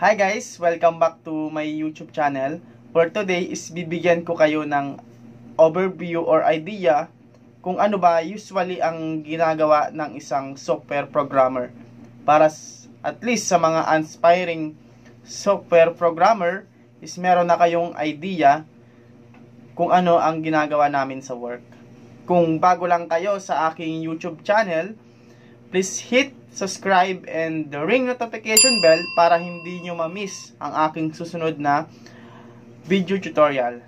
Hi guys! Welcome back to my YouTube channel. For today is bibigyan ko kayo ng overview or idea kung ano ba usually ang ginagawa ng isang software programmer. Para at least sa mga aspiring software programmer is meron na kayong idea kung ano ang ginagawa namin sa work. Kung bago lang kayo sa aking YouTube channel, please hit subscribe and the ring notification bell para hindi nyo ma-miss ang aking susunod na video tutorial.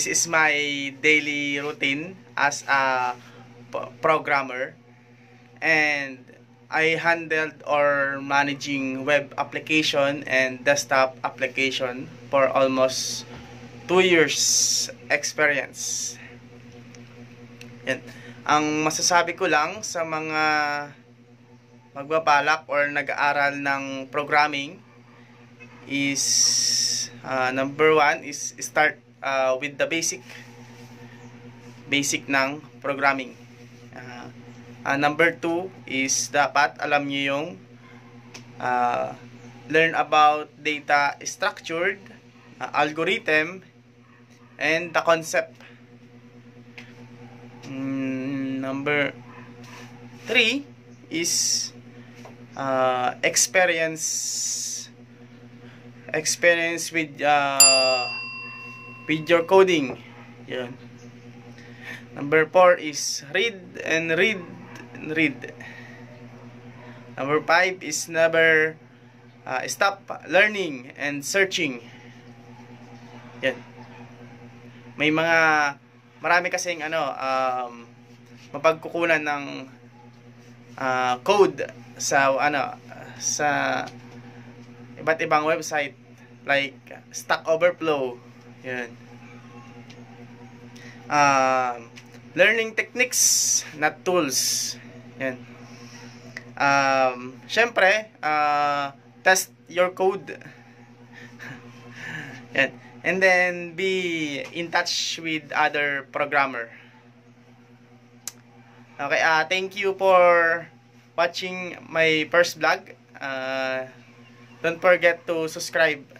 This is my daily routine as a programmer. And I handled or managing web application and desktop application for almost 2 years experience. Yan. Ang masasabi ko lang sa mga magbabalak or nag-aaral ng programming is uh, number one is start uh, with the basic basic ng programming. Uh, uh, number two is dapat alam nyo yung uh, learn about data structured uh, algorithm and the concept. Mm, number three is uh, experience experience with uh, your coding. Yan. Number 4 is read and read and read. Number 5 is never uh, stop learning and searching. Yan. May mga marami kasing ano um, mapagkukunan ng uh, code sa ano sa iba't ibang website like Stack Overflow yun um, learning techniques not tools. Yan. Um, syempre uh, test your code. Yan. And then be in touch with other programmer. Okay uh, thank you for watching my first vlog. Uh, don't forget to subscribe.